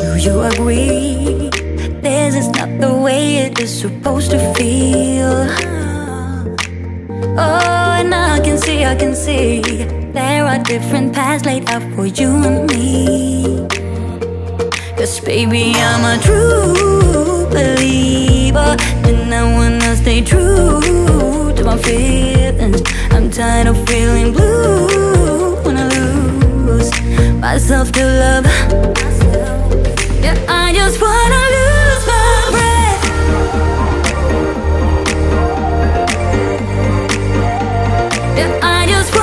Do you agree? This is not the way it is supposed to feel. Oh, and I can see, I can see. There are different paths laid out for you and me. Cause baby, I'm a true believer. And I wanna stay true to my feelings. I'm tired of feeling blue when I lose myself to love. Yeah, I just